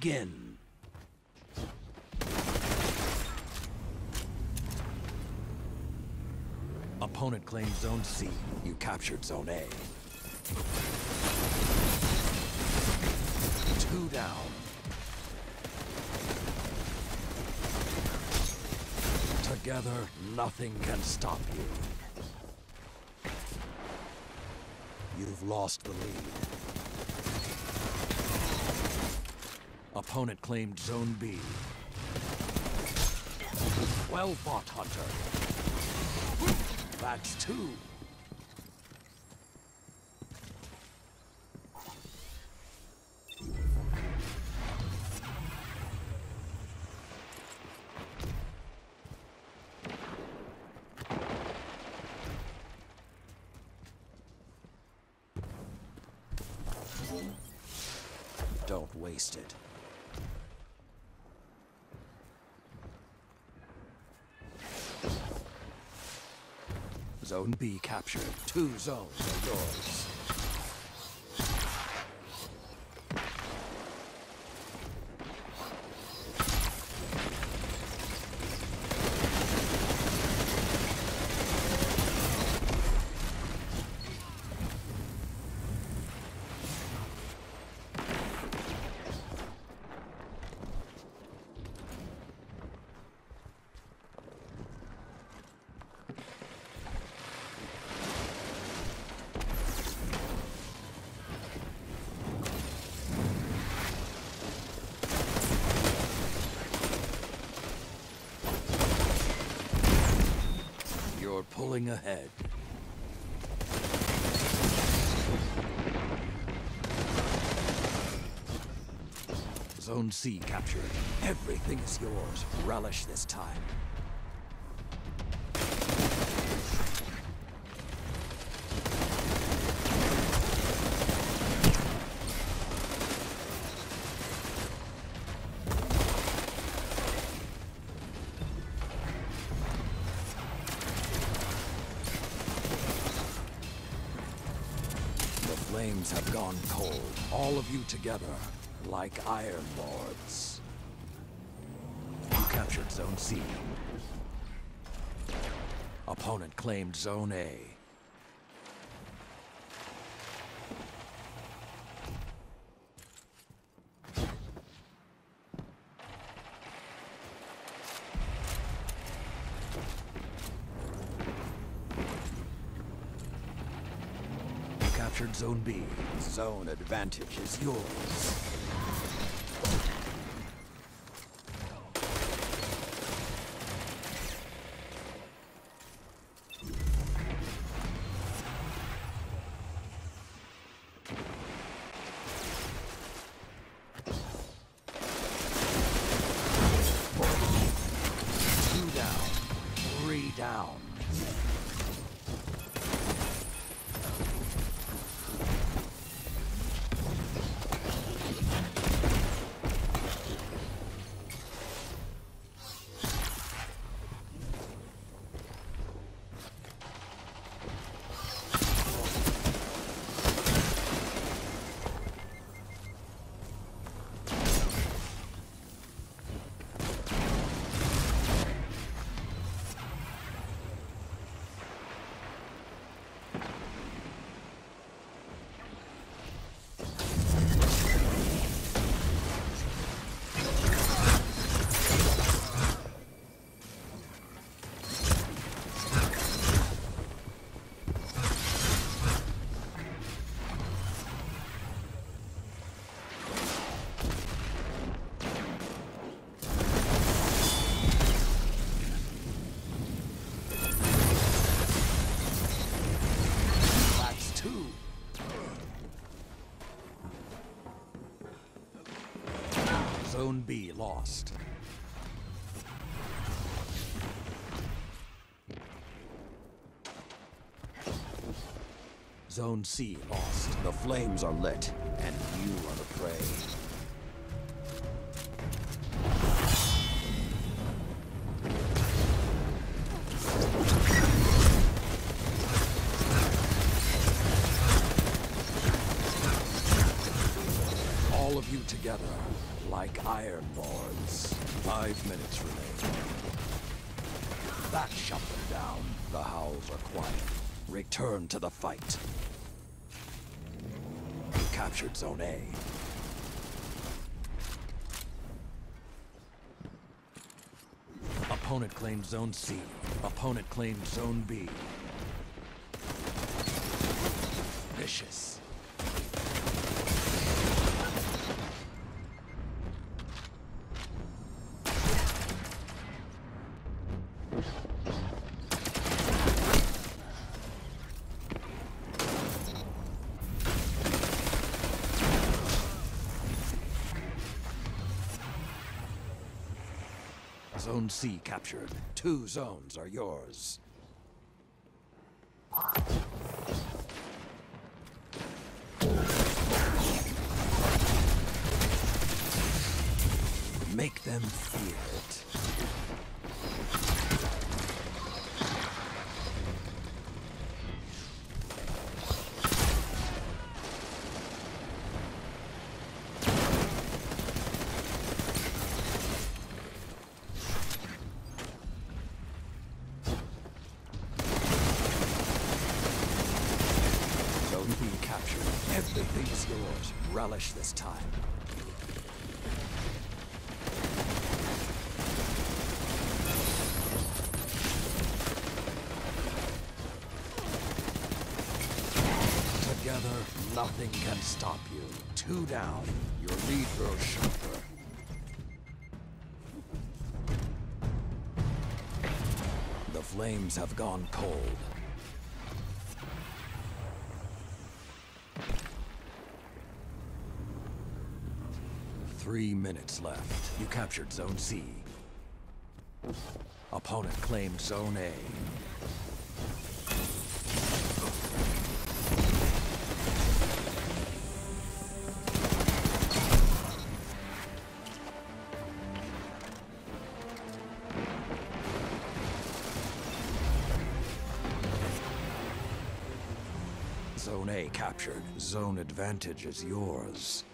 Begin. Opponent claims Zone C. You captured Zone A. Two down. Together, nothing can stop you. You've lost the lead. Opponent claimed Zone B. Well fought, Hunter. That's two. Don't waste it. Zone B captured. Two zones are yours. Pulling ahead. Zone C captured. Everything is yours. Relish this time. Flames have gone cold. All of you together, like Iron Lords. You captured Zone C. Opponent claimed Zone A. You captured Zone B. Zone advantage is yours. Zone B lost. Zone C lost. The flames are lit, and you are the prey. All of you together, Ironborns. Five minutes remain. That shut them down. The howls are quiet. Return to the fight. You captured Zone A. Opponent claimed Zone C. Opponent claimed Zone B. Vicious. Zone C captured. Two zones are yours. Make them feel it. Zone B captured. Everything's yours. Relish this time. Together, nothing can stop you. Two down. Your lead grows sharper. The flames have gone cold. Three minutes left. You captured Zone C. Opponent claimed Zone A. Zone A captured. Zone advantage is yours.